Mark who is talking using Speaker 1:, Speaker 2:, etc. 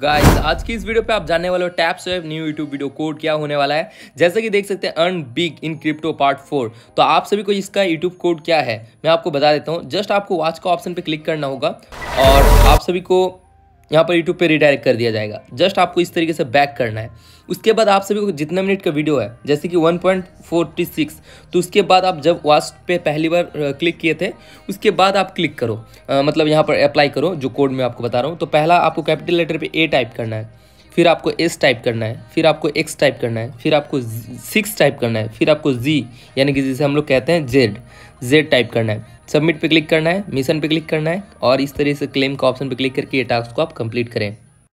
Speaker 1: Guys आज की इस वीडियो पे आप जानने वाले हो tap swap new YouTube video code क्या होने वाला है। जैसे कि देख सकते हैं earn big in crypto part four तो आप सभी को इसका यूट्यूब कोड क्या है, मैं आपको बता देता हूँ। जस्ट आपको वॉच का ऑप्शन पे क्लिक करना होगा और आप सभी को यहाँ पर यूट्यूब पे रिडायरेक्ट कर दिया जाएगा। जस्ट आपको इस तरीके से बैक करना है। उसके बाद आप सभी को जितना मिनट का वीडियो है जैसे कि 1.46 तो उसके बाद आप जब वास्ट पे पहली बार क्लिक किए थे उसके बाद आप क्लिक करो। आ, मतलब यहाँ पर अप्लाई करो जो कोड मैं आपको बता रहा हूँ। तो पहला आपको कैपिटल लेटर पे ए टाइप करना है। फिर आपको एस टाइप करना है, फिर आपको एक्स टाइप करना है, फिर आपको सिक्स टाइप करना है, फिर आपको जी यानी कि जिसे हम लोग कहते हैं जेड जेड टाइप करना है। सबमिट पे क्लिक करना है मिशन पे क्लिक करना है, और इस तरह से क्लेम का ऑप्शन पे क्लिक करके ये टास्क को आप कंप्लीट करें।